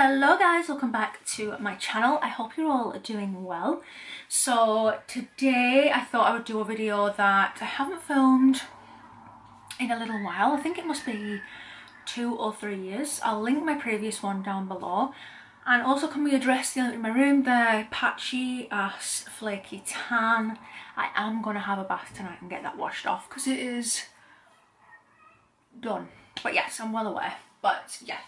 Hello guys, welcome back to my channel. I hope you're all doing well. So today I thought I would do a video that I haven't filmed in a little while. I think it must be two or three years. I'll link my previous one down below. And also can we address the in my room, the patchy ass flaky tan. I am going to have a bath tonight and get that washed off because it is done. But yes, I'm well aware. But yeah,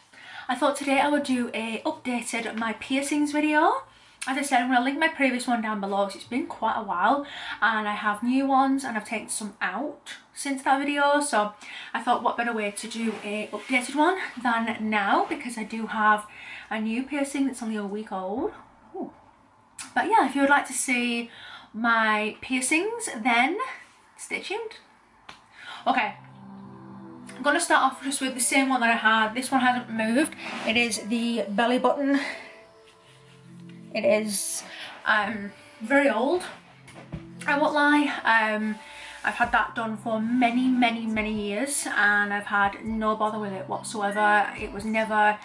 I thought today I would do a updated my piercings video. As I said, I'm going to link my previous one down below because it's been quite a while and I have new ones and I've taken some out since that video. So I thought what better way to do a updated one than now because I do have a new piercing that's only a week old. Ooh. But yeah, if you would like to see my piercings then stay tuned. Okay, I'm going to start off just with the same one that I had. This one hasn't moved. It is the belly button. It is um, very old. I won't lie. Um, I've had that done for many, many, many years and I've had no bother with it whatsoever. It was never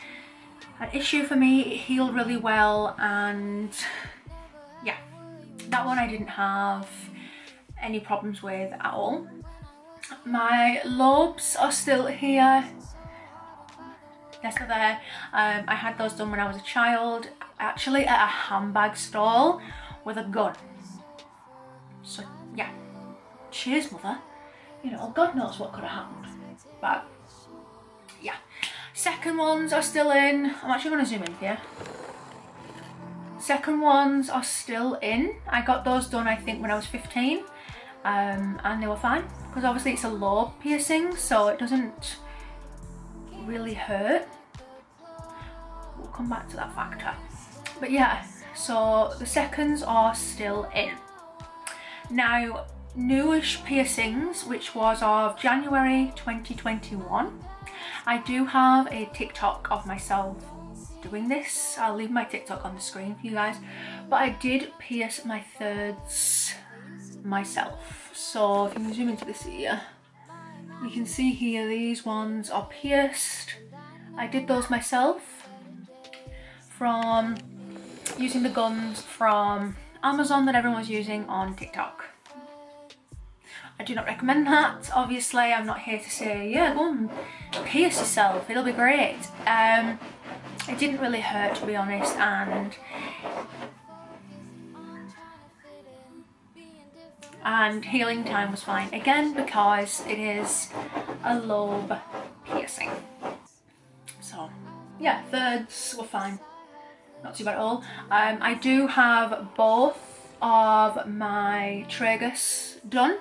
an issue for me. It healed really well and yeah, that one I didn't have any problems with at all. My lobes are still here. They're still there. Um, I had those done when I was a child, actually at a handbag stall with a gun. So yeah, cheers mother. You know, God knows what could have happened. But yeah. Second ones are still in. I'm actually going to zoom in here. Second ones are still in. I got those done I think when I was 15 um, and they were fine because obviously it's a low piercing so it doesn't really hurt. We'll come back to that factor. But yeah so the seconds are still in. Now newish piercings which was of January 2021 I do have a TikTok of myself doing this. I'll leave my TikTok on the screen for you guys. But I did pierce my thirds myself. So if you zoom into this here, you can see here these ones are pierced. I did those myself from using the guns from Amazon that everyone was using on TikTok. I do not recommend that. Obviously, I'm not here to say, yeah, go pierce yourself. It'll be great. Um, it didn't really hurt, to be honest, and and healing time was fine again because it is a lobe piercing. So yeah thirds were fine. Not too bad at all. Um, I do have both of my tragus done.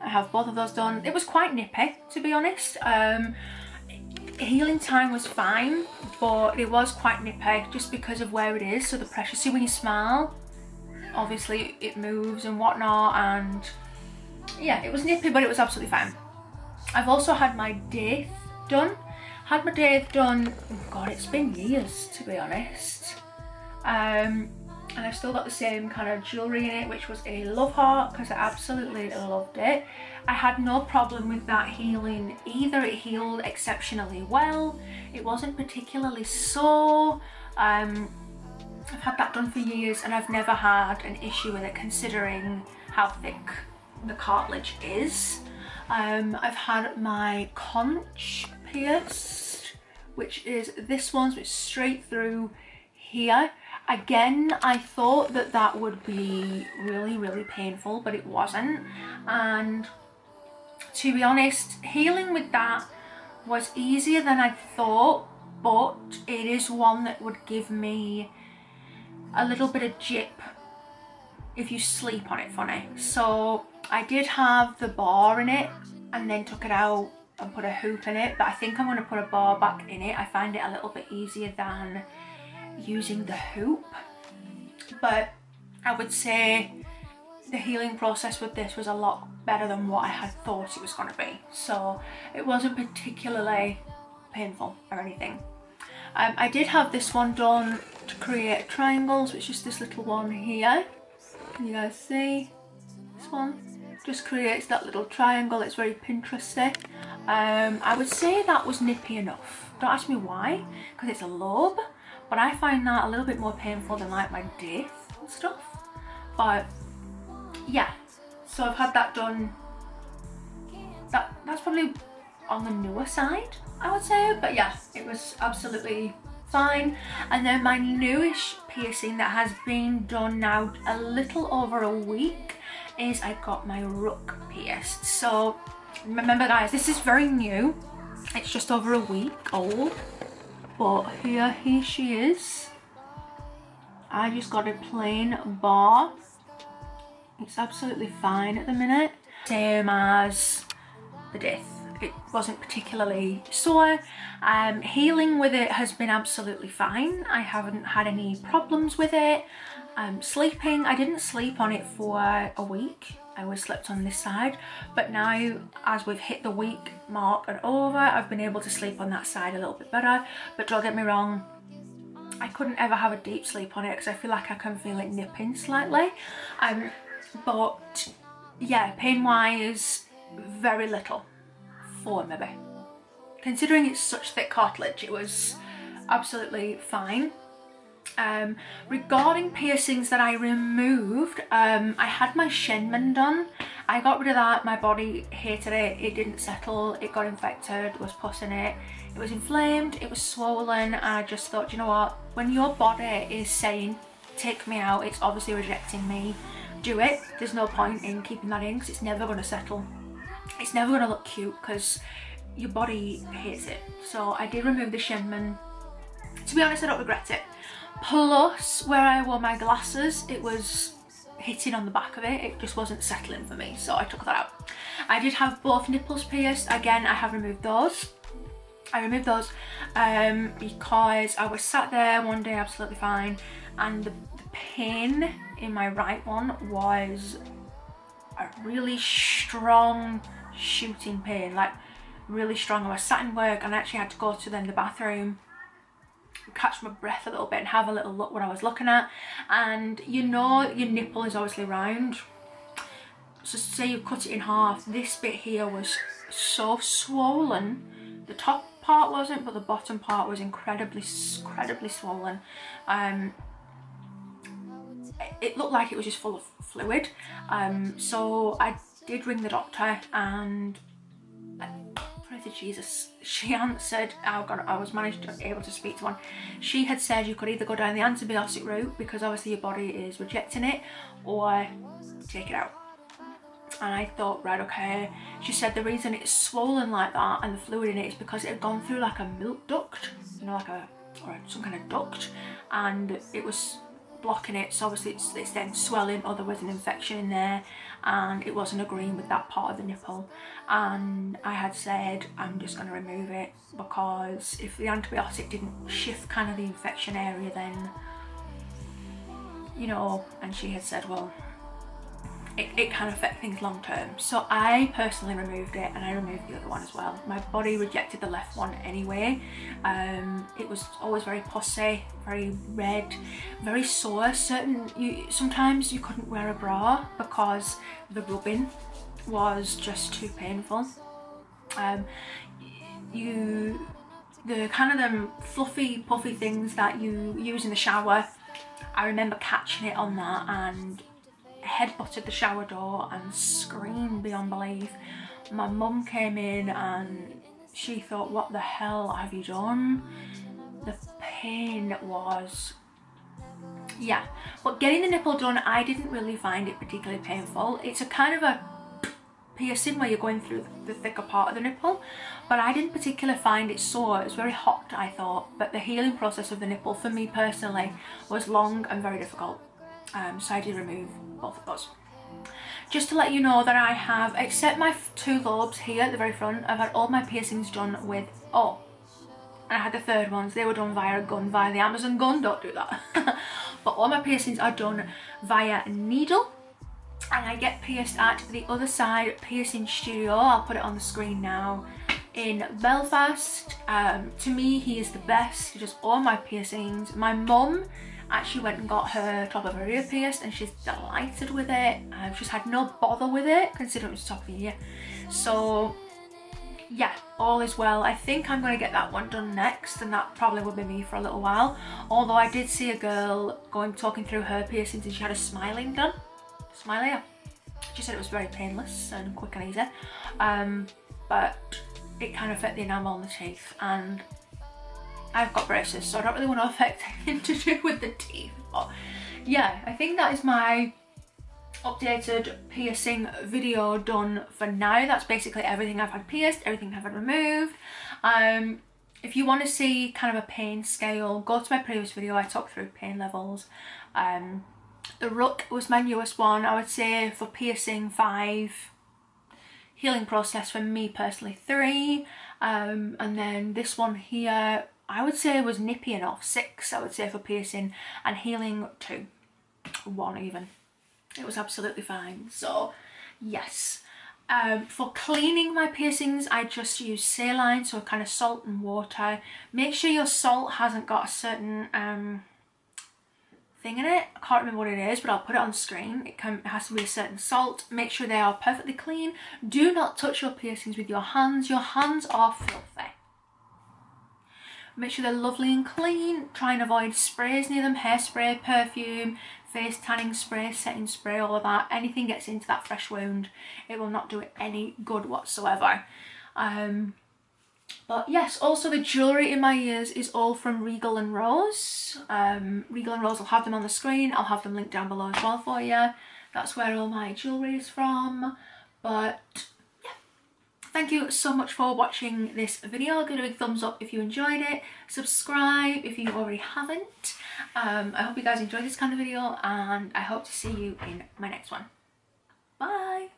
I have both of those done. It was quite nippy to be honest. Um, healing time was fine but it was quite nippy just because of where it is so the pressure. See when you smile obviously it moves and whatnot and yeah it was nippy but it was absolutely fine. I've also had my daith done. Had my daith done oh god it's been years to be honest. Um and I've still got the same kind of jewellery in it which was a love heart because I absolutely loved it. I had no problem with that healing either. It healed exceptionally well. It wasn't particularly sore. Um I've had that done for years and I've never had an issue with it considering how thick the cartilage is. Um, I've had my conch pierced, which is this one's which straight through here. Again, I thought that that would be really, really painful, but it wasn't. And to be honest, healing with that was easier than I thought, but it is one that would give me a little bit of jip if you sleep on it funny. So I did have the bar in it and then took it out and put a hoop in it but I think I'm going to put a bar back in it. I find it a little bit easier than using the hoop but I would say the healing process with this was a lot better than what I had thought it was going to be so it wasn't particularly painful or anything. Um, I did have this one done to create triangles, which is this little one here. Can you guys see this one? just creates that little triangle. It's very Pinteresty. Um, I would say that was nippy enough. Don't ask me why, because it's a lobe, but I find that a little bit more painful than like my disc and stuff. But yeah, so I've had that done. That That's probably on the newer side, I would say, but yeah, it was absolutely fine. And then my newish piercing that has been done now a little over a week is I got my rook pierced. So remember guys, this is very new. It's just over a week old. But here, here she is. I just got a plain bar. It's absolutely fine at the minute. Same as the daith it wasn't particularly sore. Um, healing with it has been absolutely fine. I haven't had any problems with it. Um, sleeping, I didn't sleep on it for a week. I always slept on this side, but now as we've hit the week mark and over, I've been able to sleep on that side a little bit better. But don't get me wrong, I couldn't ever have a deep sleep on it because I feel like I can feel it nipping slightly. Um, but yeah, pain wise, very little four maybe. Considering it's such thick cartilage, it was absolutely fine. Um, regarding piercings that I removed, um, I had my Shenmen done. I got rid of that, my body hated it, it didn't settle, it got infected, was pus in it, it was inflamed, it was swollen, I just thought, you know what, when your body is saying, take me out, it's obviously rejecting me, do it. There's no point in keeping that in because it's never going to settle it's never going to look cute because your body hates it. So I did remove the Shenmen. To be honest, I don't regret it. Plus, where I wore my glasses, it was hitting on the back of it. It just wasn't settling for me, so I took that out. I did have both nipples pierced. Again, I have removed those. I removed those um, because I was sat there one day absolutely fine and the, the pain in my right one was a really strong shooting pain, like really strong. I was sat in work and I actually had to go to then the bathroom catch my breath a little bit and have a little look what I was looking at. And you know your nipple is obviously round. So say you cut it in half this bit here was so swollen. The top part wasn't but the bottom part was incredibly incredibly swollen. Um it looked like it was just full of fluid. Um so I did ring the doctor and pray to Jesus she answered I got I was managed to able to speak to one. She had said you could either go down the antibiotic route because obviously your body is rejecting it or take it out. And I thought right okay. She said the reason it's swollen like that and the fluid in it is because it had gone through like a milk duct you know like a or some kind of duct and it was blocking it so obviously it's, it's then swelling or there was an infection in there and it wasn't agreeing with that part of the nipple. And I had said I'm just going to remove it because if the antibiotic didn't shift kind of the infection area then you know and she had said well it, it can affect things long term. So I personally removed it and I removed the other one as well. My body rejected the left one anyway. Um, it was always very pussy, very red, very sore. Certain, you sometimes you couldn't wear a bra because the rubbing was just too painful. Um, you, the kind of them fluffy, puffy things that you use in the shower, I remember catching it on that and headbutted the shower door and screamed beyond belief. My mum came in and she thought, what the hell have you done? The pain was yeah but getting the nipple done I didn't really find it particularly painful it's a kind of a piercing where you're going through the thicker part of the nipple but I didn't particularly find it sore it was very hot I thought but the healing process of the nipple for me personally was long and very difficult um, so I did remove both of those. Just to let you know that I have, except my two lobes here at the very front, I've had all my piercings done with, oh, and I had the third ones, they were done via a gun, via the Amazon gun, don't do that. but all my piercings are done via needle and I get pierced at the other side piercing studio, I'll put it on the screen now, in Belfast. Um, to me, he is the best, he does all my piercings. My mum actually went and got her top of her ear pierced and she's delighted with it. Um, she's had no bother with it considering it's top of the year. So yeah, all is well. I think I'm going to get that one done next and that probably will be me for a little while. Although I did see a girl going talking through her piercings and she had a smiley done. Smiley. She said it was very painless and quick and easy. Um, but it kind of affected the enamel on the teeth and I've got braces so I don't really want to affect anything to do with the teeth. But yeah, I think that is my updated piercing video done for now. That's basically everything I've had pierced, everything I've had removed. Um, if you want to see kind of a pain scale, go to my previous video. I talked through pain levels. Um, the Rook was my newest one. I would say for piercing five, healing process for me personally three. Um, and then this one here, I would say it was nippy enough, six I would say for piercing and healing two, one even. It was absolutely fine. So yes. Um, for cleaning my piercings I just use saline so kind of salt and water. Make sure your salt hasn't got a certain um, thing in it. I can't remember what it is but I'll put it on screen. It, can, it has to be a certain salt. Make sure they are perfectly clean. Do not touch your piercings with your hands. Your hands are filthy make sure they're lovely and clean try and avoid sprays near them hairspray perfume face tanning spray, setting spray, all of that, anything gets into that fresh wound, it will not do it any good whatsoever. Um, but yes, also the jewellery in my ears is all from Regal and Rose. Um, Regal and Rose, I'll have them on the screen. I'll have them linked down below as well for you. That's where all my jewellery is from. But Thank you so much for watching this video. Give it a big thumbs up if you enjoyed it. Subscribe if you already haven't. Um, I hope you guys enjoyed this kind of video and I hope to see you in my next one. Bye!